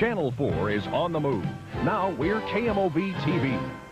Channel 4 is on the move. Now we're KMOV TV.